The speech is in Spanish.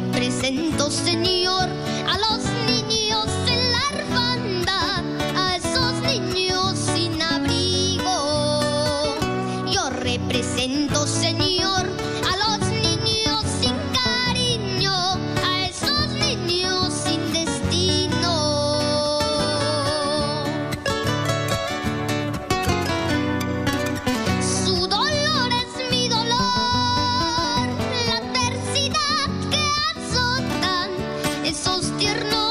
Te presento, Señor, a los niños en la hermandad, a esos niños sin abrigo. Yo represento, Señor. tiernos.